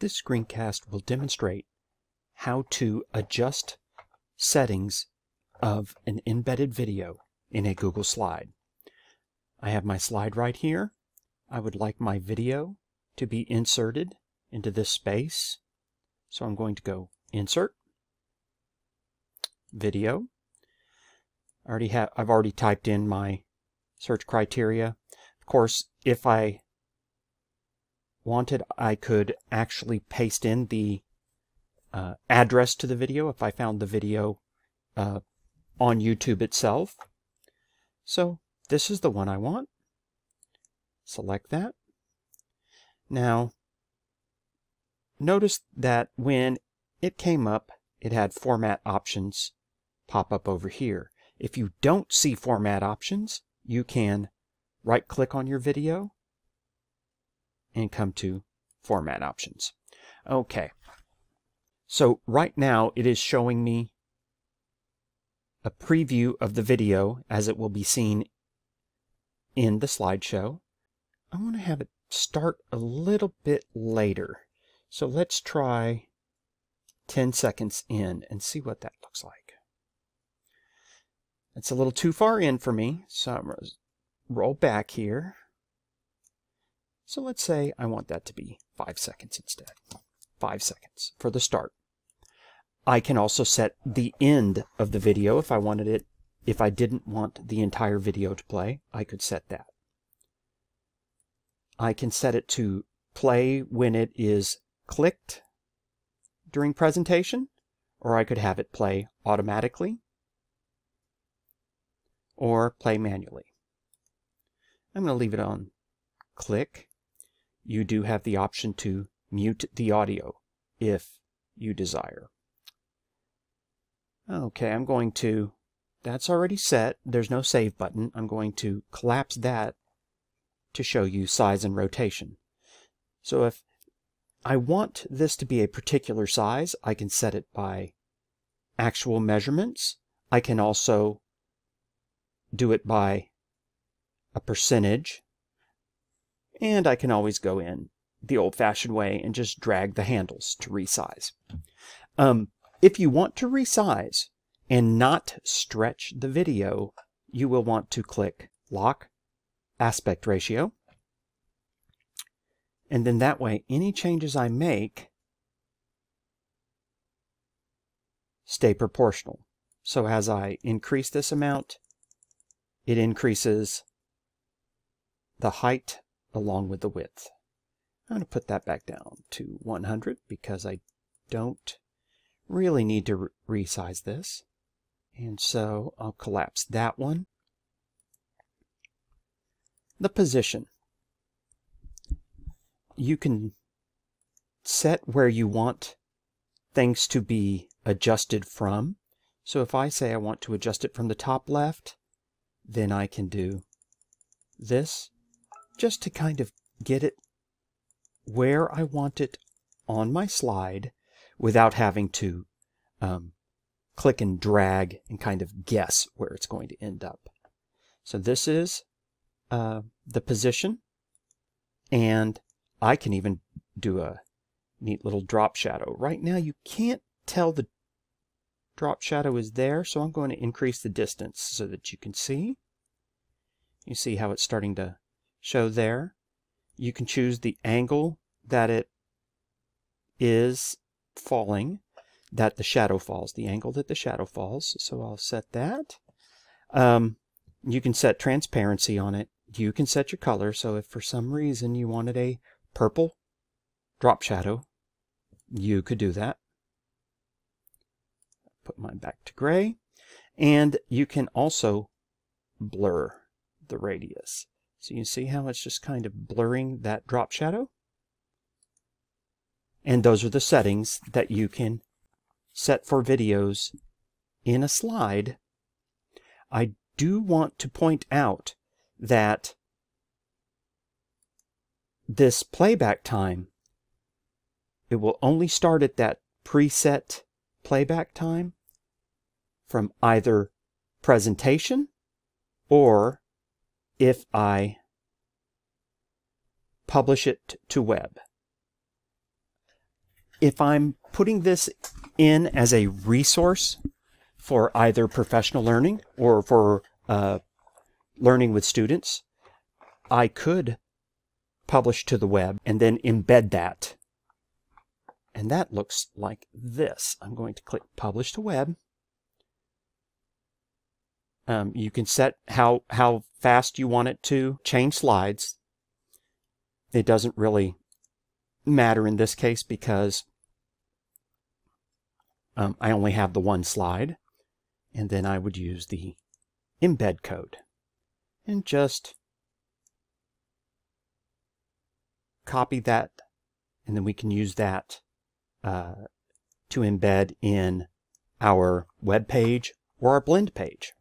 This screencast will demonstrate how to adjust settings of an embedded video in a Google Slide. I have my slide right here. I would like my video to be inserted into this space. So I'm going to go Insert, Video. I already have, I've already typed in my search criteria. Of course, if I wanted, I could actually paste in the uh, address to the video if I found the video uh, on YouTube itself. So this is the one I want. Select that. Now, notice that when it came up, it had format options pop up over here. If you don't see format options, you can right click on your video and come to format options. Okay. So right now it is showing me a preview of the video as it will be seen in the slideshow. I want to have it start a little bit later. So let's try 10 seconds in and see what that looks like. It's a little too far in for me, so I'm roll back here. So let's say I want that to be 5 seconds instead. 5 seconds for the start. I can also set the end of the video if I wanted it. If I didn't want the entire video to play, I could set that. I can set it to play when it is clicked during presentation, or I could have it play automatically, or play manually. I'm going to leave it on click. You do have the option to mute the audio if you desire. Okay, I'm going to, that's already set. There's no save button. I'm going to collapse that to show you size and rotation. So if I want this to be a particular size, I can set it by actual measurements. I can also do it by a percentage. And I can always go in the old-fashioned way and just drag the handles to resize. Um, if you want to resize and not stretch the video, you will want to click Lock Aspect Ratio. And then that way, any changes I make stay proportional. So as I increase this amount, it increases the height along with the width. I'm going to put that back down to 100 because I don't really need to re resize this. And so I'll collapse that one. The position. You can set where you want things to be adjusted from. So if I say I want to adjust it from the top left, then I can do this just to kind of get it where I want it on my slide without having to um, click and drag and kind of guess where it's going to end up. So this is uh, the position and I can even do a neat little drop shadow. Right now you can't tell the drop shadow is there so I'm going to increase the distance so that you can see. You see how it's starting to show there. You can choose the angle that it is falling, that the shadow falls, the angle that the shadow falls. So I'll set that. Um, you can set transparency on it. You can set your color. So if for some reason you wanted a purple drop shadow, you could do that. Put mine back to gray. And you can also blur the radius. So you can see how it's just kind of blurring that drop shadow? And those are the settings that you can set for videos in a slide. I do want to point out that this playback time, it will only start at that preset playback time from either presentation or if I publish it to web. if I'm putting this in as a resource for either professional learning or for uh, learning with students, I could publish to the web and then embed that. And that looks like this. I'm going to click publish to web. Um, you can set how, how fast you want it to change slides. It doesn't really matter in this case because um, I only have the one slide. And then I would use the embed code and just copy that and then we can use that uh, to embed in our web page or our blend page.